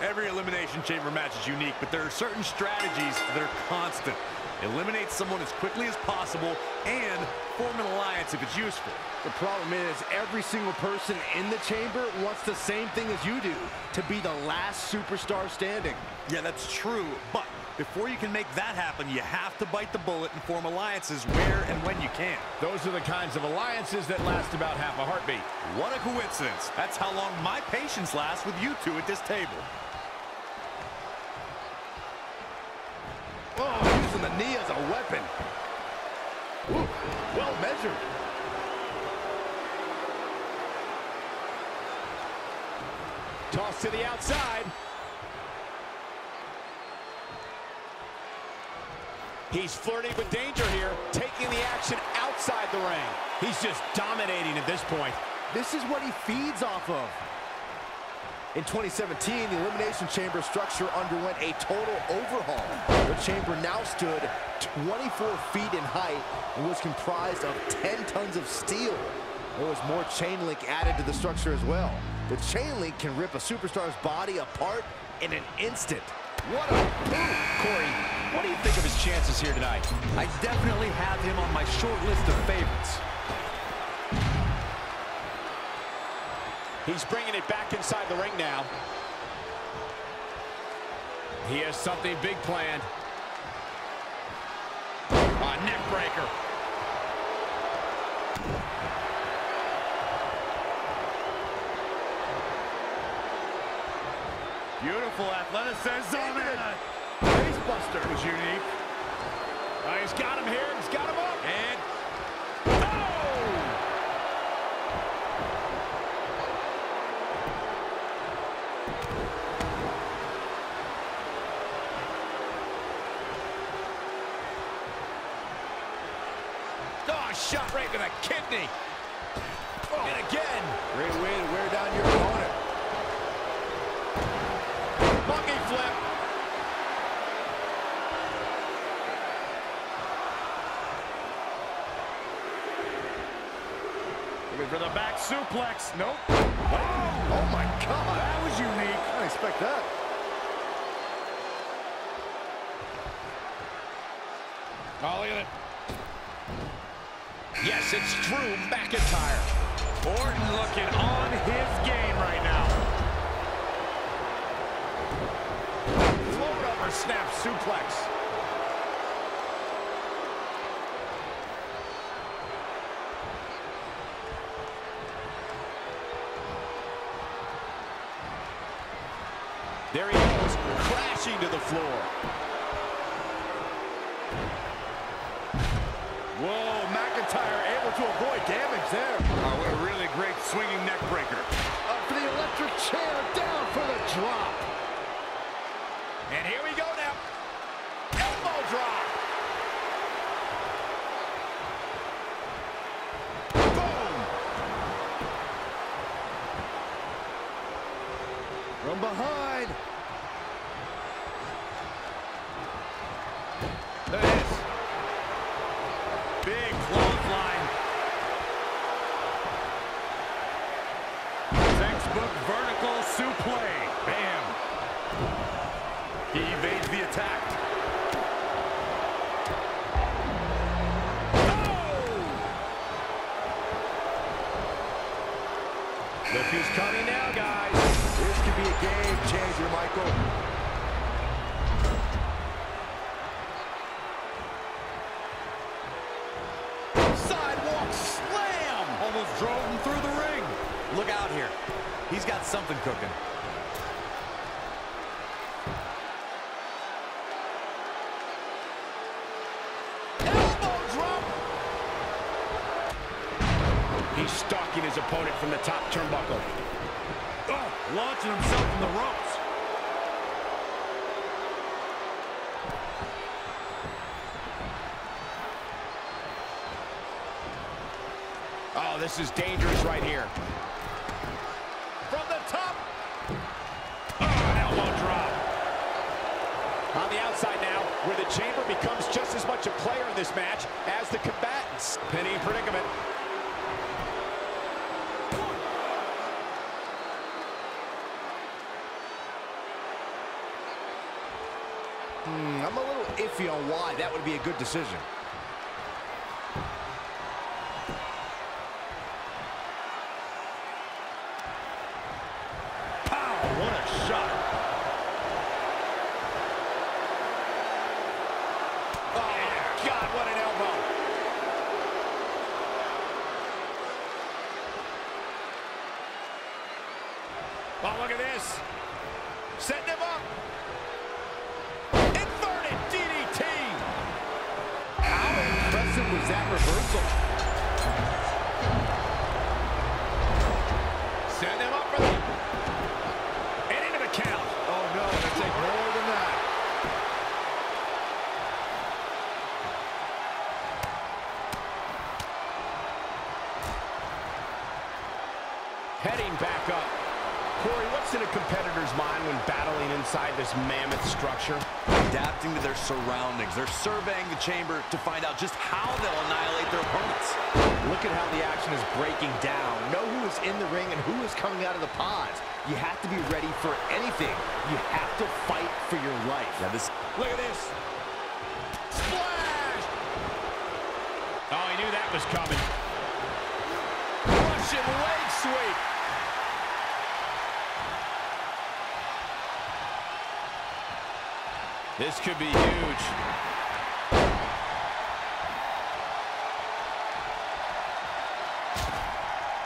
Every Elimination Chamber match is unique, but there are certain strategies that are constant. Eliminate someone as quickly as possible and form an alliance if it's useful. The problem is every single person in the chamber wants the same thing as you do, to be the last superstar standing. Yeah, that's true, but before you can make that happen, you have to bite the bullet and form alliances where and when you can. Those are the kinds of alliances that last about half a heartbeat. What a coincidence. That's how long my patience lasts with you two at this table. Oh, using the knee as a weapon. Ooh, well measured. Toss to the outside. He's flirting with danger here, taking the action outside the ring. He's just dominating at this point. This is what he feeds off of. In 2017, the Elimination Chamber structure underwent a total overhaul. The chamber now stood 24 feet in height and was comprised of 10 tons of steel. There was more chain link added to the structure as well. The chain link can rip a superstar's body apart in an instant. What a move! Corey, what do you think of his chances here tonight? I definitely have him on my short list of favorites. He's bringing it back inside the ring now. He has something big planned. A neck breaker. Beautiful athleticism. Face buster. was unique. Oh, he's got him here. He's got him up. And Oh! Oh, shot right to the kidney. Oh, and again. Great way to wear down your opponent. Monkey flip. looking for the back suplex. Nope. Oh, oh my God. That was unique. I didn't expect that. Oh, look at it. Yes, it's Drew McIntyre. Orton looking on his game right now. Float over snap suplex. There he goes, crashing to the floor. Whoa, McIntyre able to avoid damage there. Oh, what a really great swinging neck breaker. Cooking. Elbow drop. He's stalking his opponent from the top turnbuckle. Oh, launching himself in the ropes. Oh, this is dangerous right here. where the chamber becomes just as much a player in this match as the combatants. Penny predicament. Hmm, I'm a little iffy on why that would be a good decision. Oh, look at this. Setting him up. Inverted DDT. How impressive was that reversal? Setting him up for the... And into the count. Oh, no, it'll take more than that. Heading back up. Corey, what's in a competitor's mind when battling inside this mammoth structure? Adapting to their surroundings. They're surveying the chamber to find out just how they'll annihilate their opponents. Look at how the action is breaking down. Know who is in the ring and who is coming out of the pods. You have to be ready for anything. You have to fight for your life. Yeah, this Look at this. Splash! Oh, he knew that was coming. Russian leg sweep. This could be huge.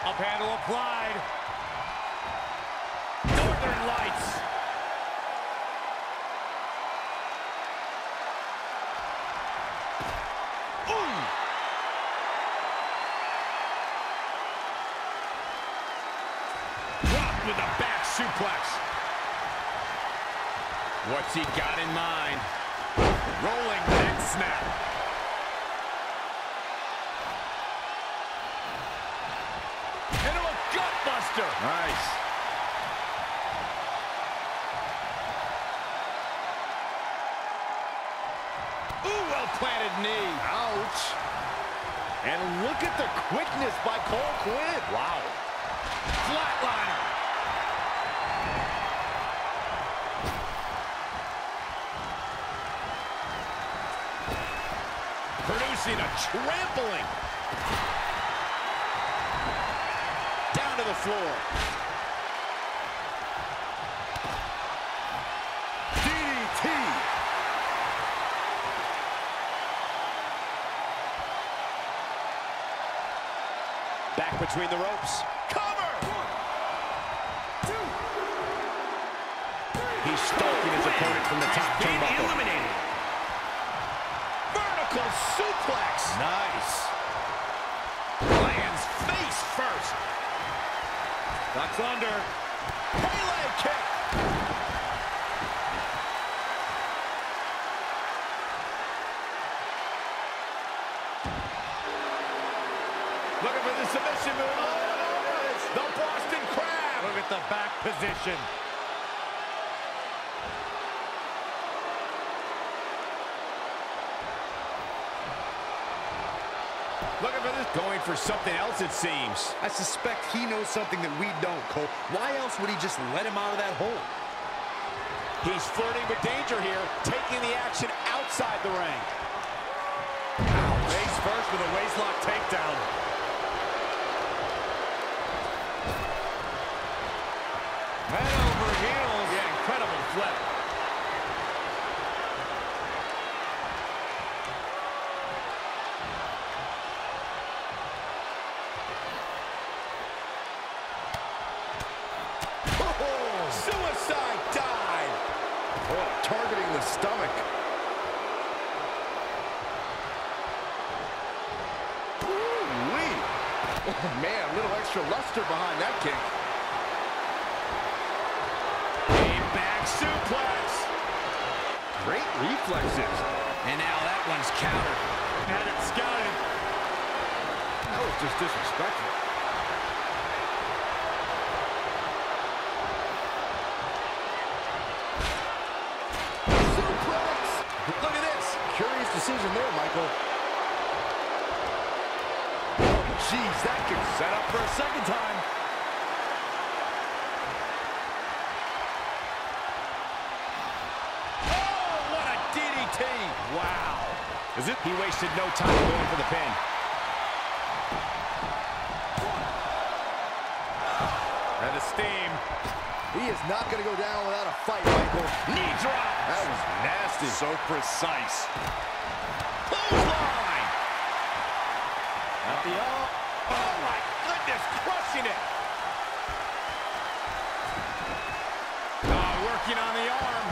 Up handle applied. What's he got in mind? Rolling neck snap. Into a gutbuster. nice. Ooh, well-planted knee. Ouch. And look at the quickness by Cole Quinn. Wow. Flatliner. Producing a trampling. Down to the floor. DDT. Back between the ropes. Cover! He's stalking his opponent from the top turnbuckle. eliminated. Vertical suplex. Nice. Lands face first. Ducks under. Pele kick. Looking for the submission move. Oh, is. The Boston Crab. Look at the back position. Looking for for something else, it seems. I suspect he knows something that we don't, Cole. Why else would he just let him out of that hole? He's flirting with danger here, taking the action outside the ring. Face first with a waistlock takedown. Head over heels. Yeah, incredible flip. Oh, Suicide dive. oh, targeting the stomach. Ooh-wee. Oh, man, a little extra luster behind that kick. A back suplex. Great reflexes. And now that one's countered. Had it scouted. That was just disrespectful. Suplex! Look at this. Decision there, Michael. Jeez, that could Set up for a second time. Oh, what a Wow. Is it? He wasted no time going for the pin. And the steam. He is not going to go down without a fight, Michael. Knee drop. That was nasty. So precise. Clothesline. At the oh. Oh my goodness, crushing it. Oh, working on the arm.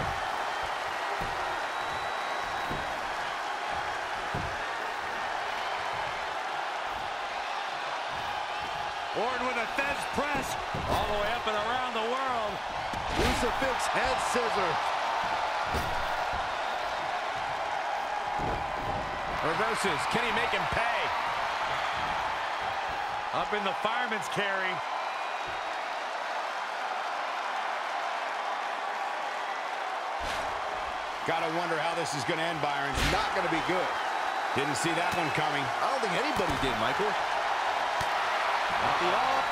Orton with a Thesz press. All the way up and around the world. Crucifix head scissors. Reverses. Can he make him pay? Up in the fireman's carry. Gotta wonder how this is gonna end, Byron. Not going to be good. Didn't see that one coming. I don't think anybody did, Michael. At the off.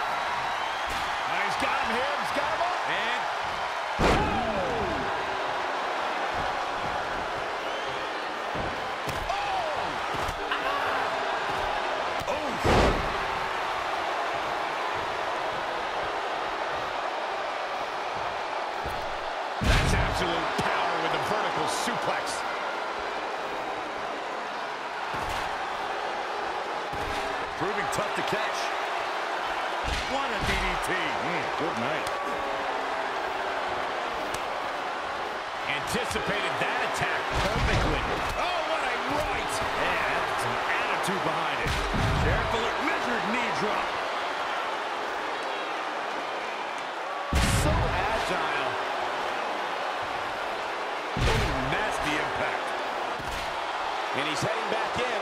Oh, he's got him here. He's got him DDT. good night. Anticipated that attack perfectly. Oh, what a right! Yeah, some attitude behind it. Careful, measured knee drop. So agile. Ooh, nasty impact. And he's heading back in.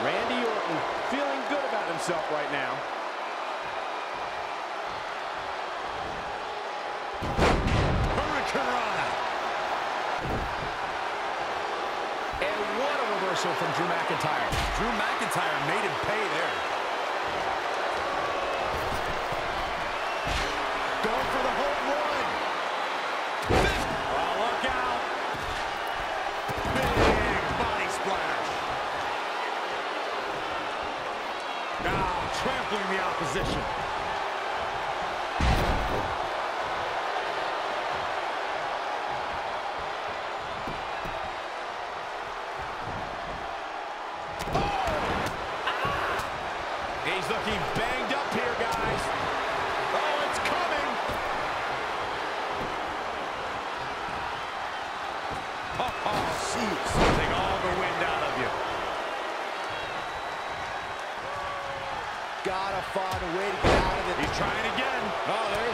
Randy Orton feeling good about himself right now. Hurricanrana. And what a reversal from Drew McIntyre. Drew McIntyre made him pay there. Going for the home run. Oh, look out. Big body splash. Now trampling the opposition.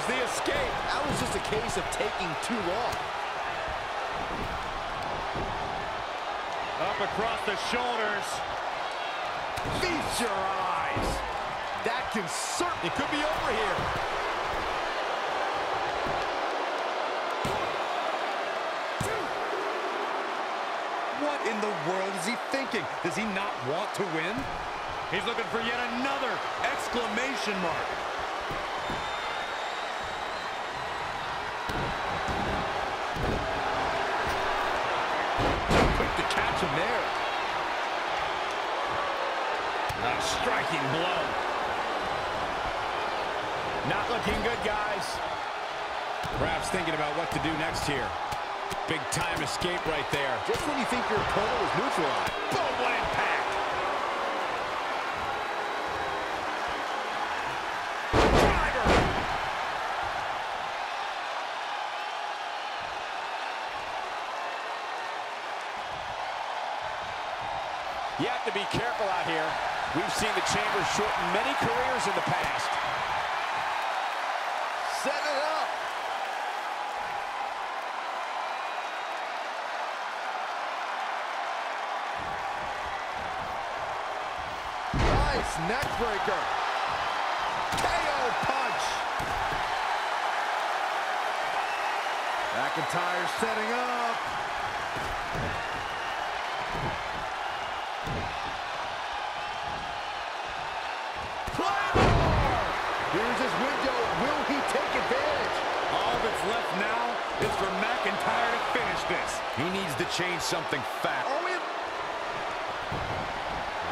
There's the escape. That was just a case of taking too long. Up across the shoulders. Feast your eyes. That can certainly could be over here. What in the world is he thinking? Does he not want to win? He's looking for yet another exclamation mark. Striking blow. Not looking good, guys. Perhaps thinking about what to do next here. Big time escape right there. Just when you think your opponent was neutralized. Boom, what impact. Driver. You have to be careful out here. We've seen the Chambers shorten many careers in the past. Set it up. Nice neck breaker. KO punch. McIntyre setting up. This. He needs to change something fast. It...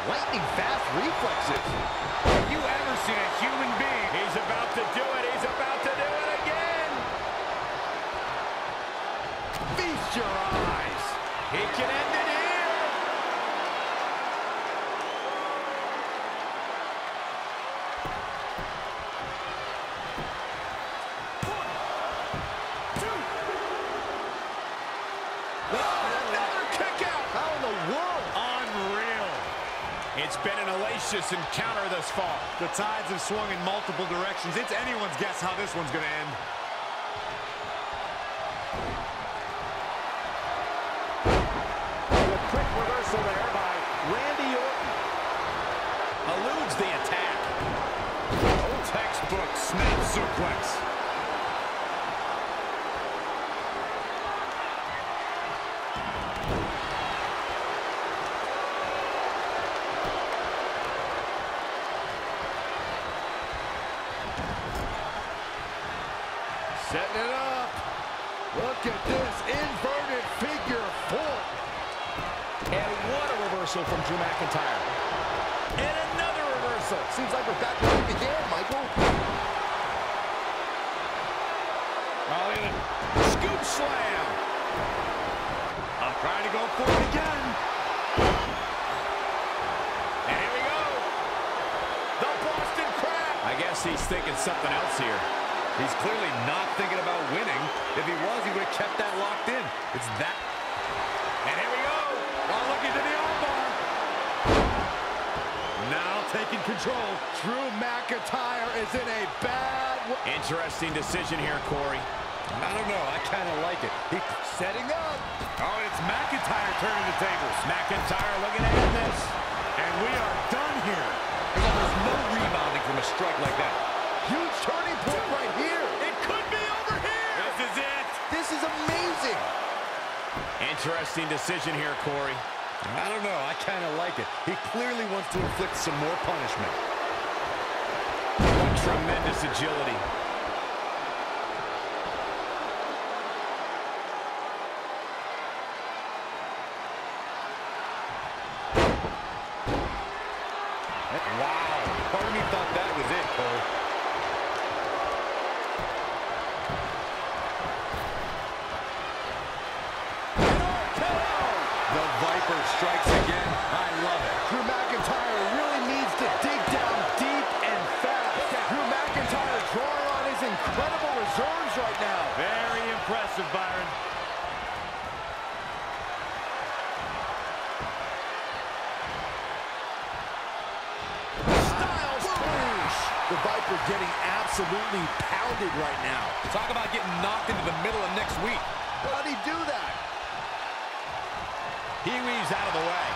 Lightning fast reflexes. Have you ever seen a human being? He's about to do it. He's about to do it again. Feast your eyes. He can end it here. Another kick out. How in the world? Unreal. It's been an hellacious encounter thus far. The tides have swung in multiple directions. It's anyone's guess how this one's going to end. Thinking something else here. He's clearly not thinking about winning. If he was, he would have kept that locked in. It's that. And here we go. Looking to the armbar. Now taking control. Drew McIntyre is in a bad way. Interesting decision here, Corey. I don't know. I kind of like it. He's Setting up. oh, it's McIntyre turning the tables. McIntyre looking end this. And we are done here. There's almost no rebounding from a strike like that. Huge turning point right here. It could be over here. This is it. This is amazing. Interesting decision here, Corey. I don't know. I kind of like it. He clearly wants to inflict some more punishment. What tremendous agility. Wow. Part of me thought that was it, Cole. The Viper strikes again. I love it. Drew McIntyre really needs to dig down deep and fast. Drew McIntyre drawing on his incredible reserves right now. Very impressive, Byron. Styles push. The Viper getting absolutely pounded right now. Talk about getting knocked into the middle of next week. How'd he do that? He out of the way.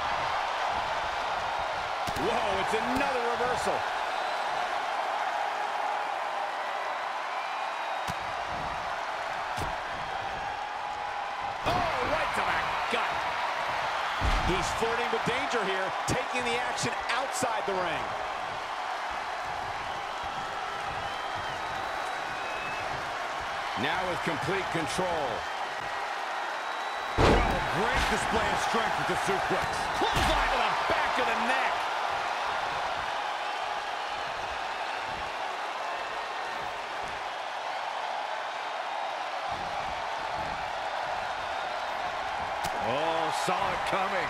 Whoa, it's another reversal. Oh, right to the gut. He's flirting with danger here, taking the action outside the ring. Now with complete control. Great display of strength with the suplex. Clothesline to the back of the neck. Oh, saw it coming.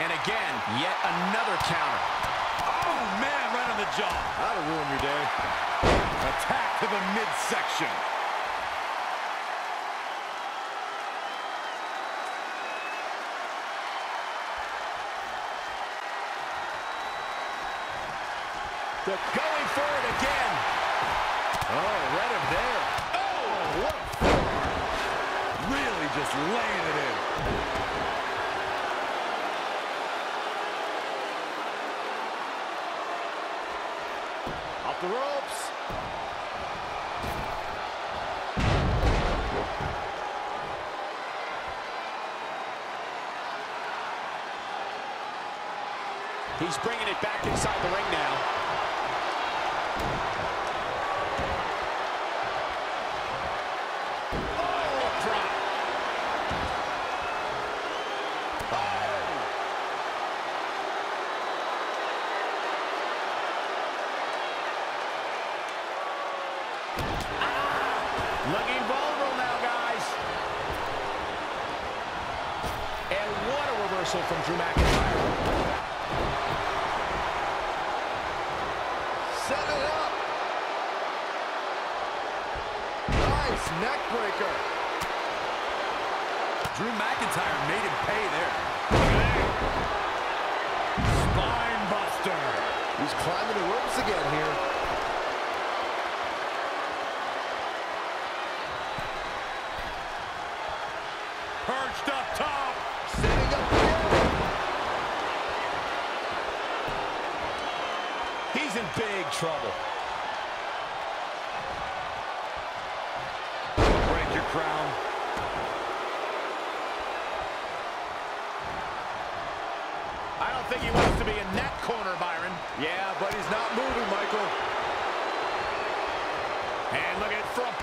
And again, yet another counter. Oh, man, right on the jaw. That'll ruin your day. Attack to the midsection. They're going for it again. Oh, read him there. Oh, what. Really just laying it in. Off the ropes. He's bringing it back inside the ring now. Oh, Ah! Looking vulnerable now, guys. And what a reversal from Drew McIntyre. Set it up. Nice neck breaker. Drew McIntyre made him pay there. Spine buster. He's climbing the ropes again here. Perched up top. Setting up again. He's in big trouble. Break your crown. I don't think he wants to be in that corner, Byron. Yeah, but he's not moving, Michael. And look at it from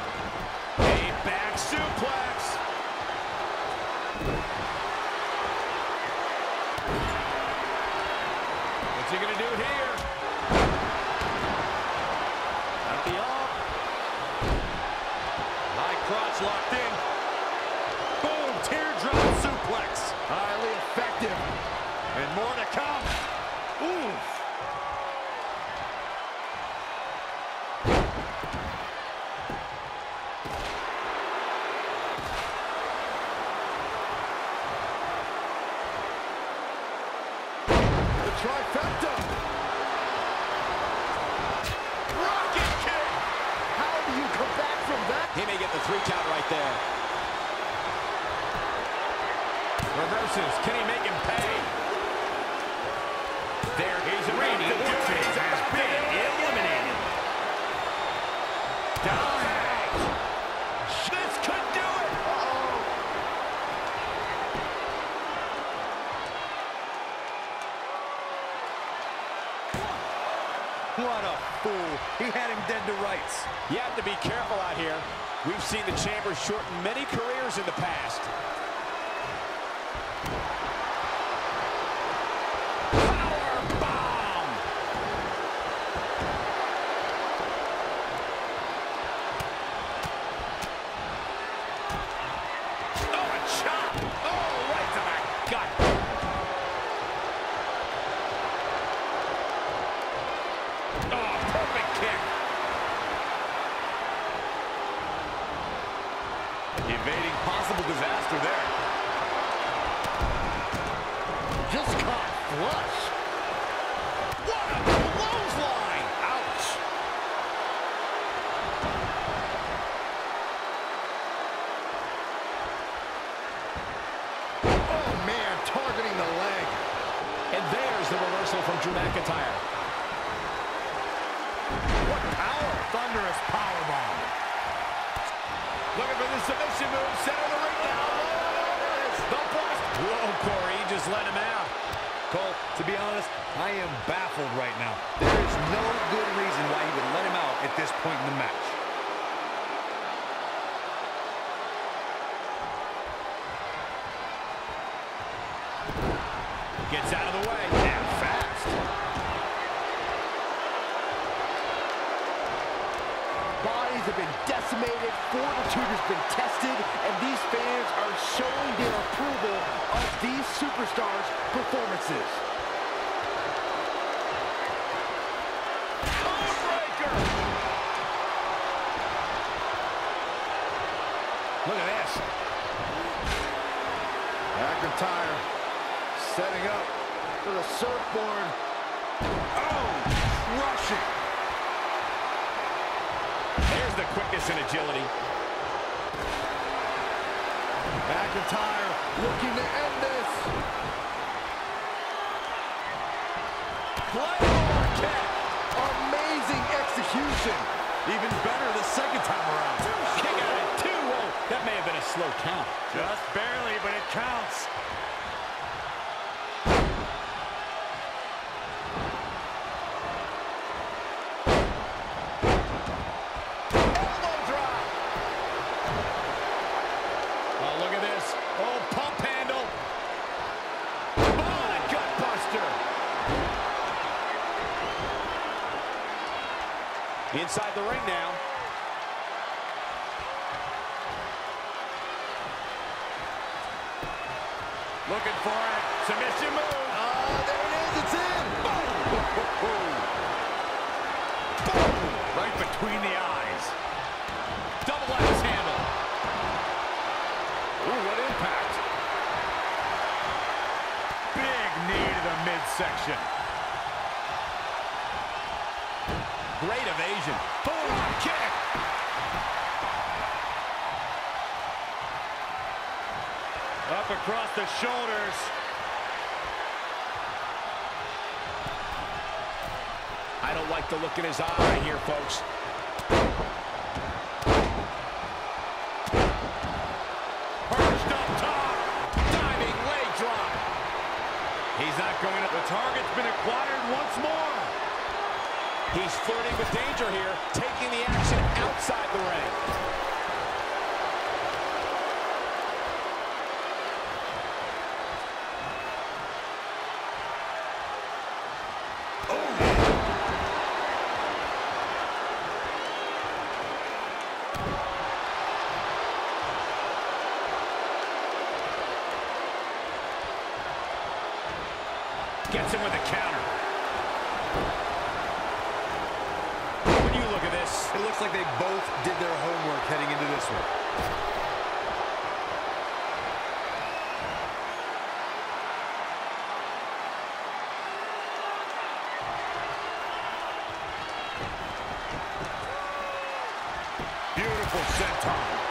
There he's Randy to do it. Orton has been eliminated. Down. This could do it. What a fool. He had him dead to rights. You have to be careful out here. We've seen the Chamber shorten many careers in the past. Power bomb. Oh, a chop. Oh, right to the gut. Oh, perfect kick. Evading possible disaster there. Just caught flush. What a clothesline! Ouch! Oh, man, targeting the leg. And there's the reversal from Drew McIntyre. What power. Thunderous power bomb. Looking for the submission move. Center the ring now. The bust. Whoa, Corey, just let him out. Cole, to be honest, I am baffled right now. There is no good reason why he would let him out at this point in the match. Gets out of the way. And fast. Bodies have been decimated, fortitude has been tested, and these fans are showing their approval of these superstars' performances. Codebreaker. Look at this. McIntyre setting up for the surfboard. Oh, crushing. There's the quickness and agility. McIntyre looking to end this. Claymore kick. Amazing execution. Even better the second time around. Kick out at two. Whoa, that may have been a slow count. Just barely, but it counts. now. Looking for it. Submission move. Oh, there it is. It's in. Boom. Boom. Right between the eyes. Double axe handle. Ooh, what impact. Big knee to the midsection. Great evasion. Boom, kick. Up across the shoulders. I don't like the look in his eye here, folks. Perched up top. Diving leg drop. He's not going up. The target's been acquired once more. He's flirting with danger here, taking the action outside the ring. Gets him with a counter. When you look at this, It looks like they both did their homework heading into this one. Beautiful senton.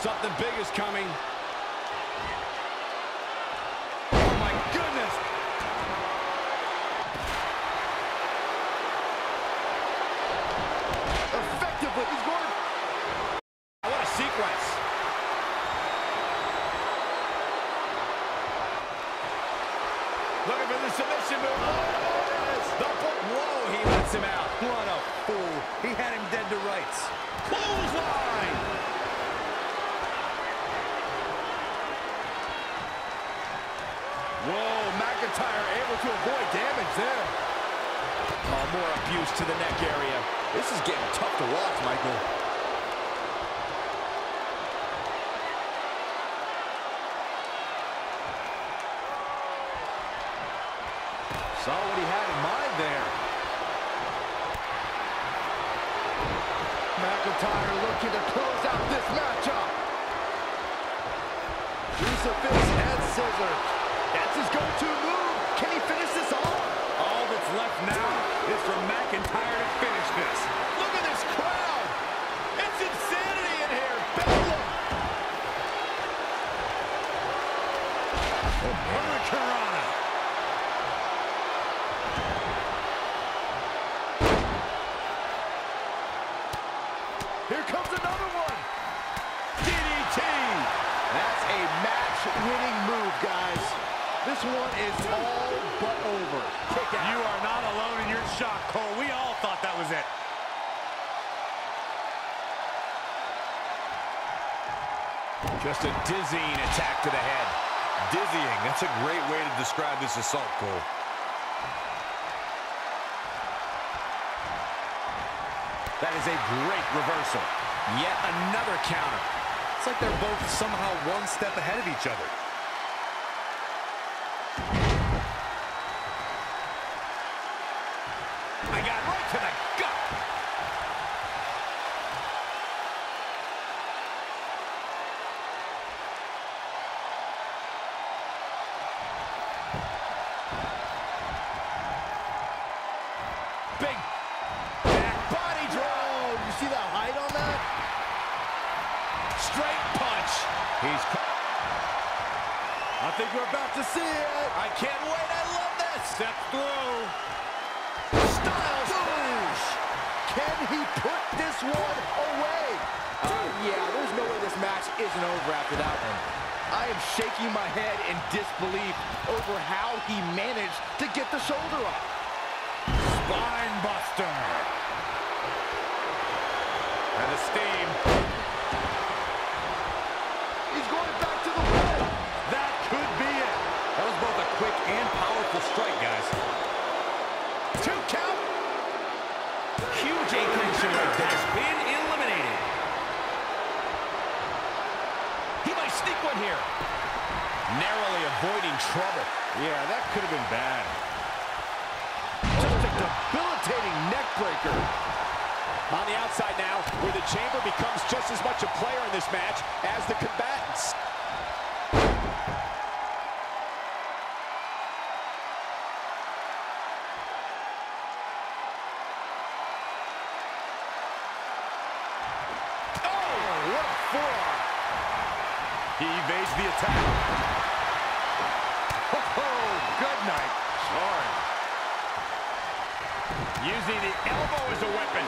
something big is coming. Oh my goodness! Effectively. He's going. What a sequence. Looking for the submission move. Oh, yes. The foot. Whoa, he lets him out. What a fool. He had him dead to rights. Clothesline. Whoa, McIntyre able to avoid damage there. Oh, more abuse to the neck area. This is getting tough to watch, Michael. Just a dizzying attack to the head. Dizzying. That's a great way to describe this assault, Cole. That is a great reversal. Yet another counter. It's like they're both somehow one step ahead of each other. Over how he managed to get the shoulder up. Spine buster. And the steam. He's going back to the wall. That could be it. That was both a quick and powerful strike, guys. Two count. Huge right there. Has been eliminated. He might sneak one here. Narrowly avoiding trouble. Yeah, that could have been bad. Oh. Just a debilitating neck breaker. On the outside now, where the Chamber becomes just as much a player in this match as the combatants. Oh, what a forearm. He evades the attack. Oh, good night. Sorry. Using the elbow as a weapon.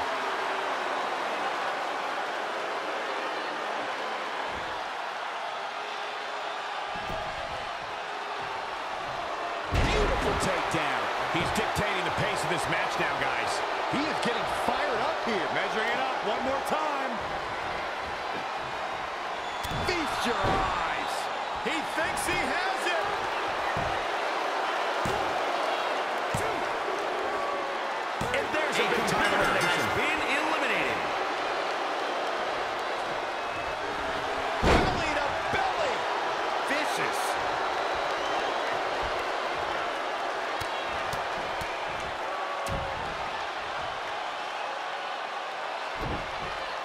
Beautiful takedown. He's dictating the pace of this match now, guys. He is getting fired up here. Measuring it up one more time. Feast your eyes. He thinks he has it. And there's a big time elimination. been eliminated. Belly to belly. Vicious.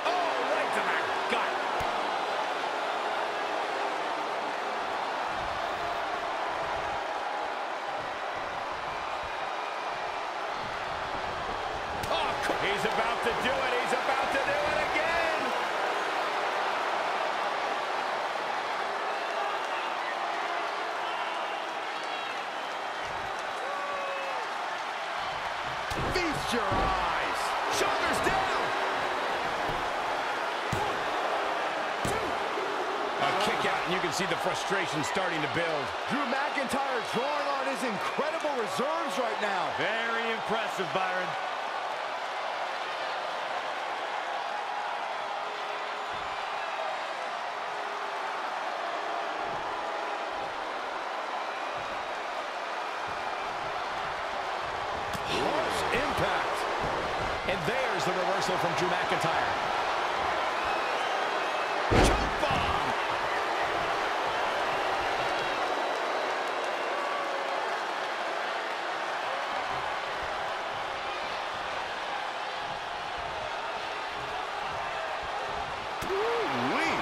Oh, right to the gut. Oh, he's about to do it. He's about to do it again. Feast your eyes. Shoulders down. A kick out, and you can see the frustration starting to build. Drew McIntyre drawing on his incredible reserves right now. Very impressive, Byron. Harsh impact. And there's the reversal from Drew McIntyre. Choke bomb! Woo-wee.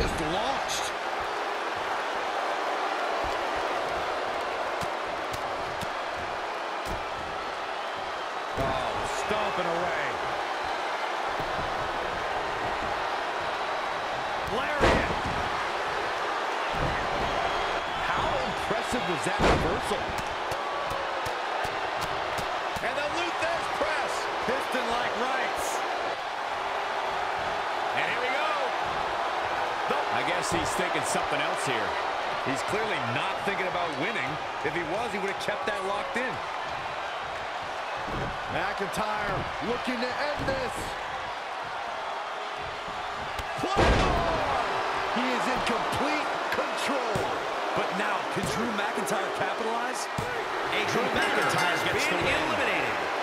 Just launched. Oh, stomping away. Lariat. How impressive was that reversal? And the Lou Thesz press. Piston like rights. And here we go. I guess he's thinking something else here. He's clearly not thinking about winning. If he was, he would have kept that locked in. McIntyre looking to end this. He is in complete control. But now, can Drew McIntyre capitalize? Drew McIntyre gets the win. eliminated.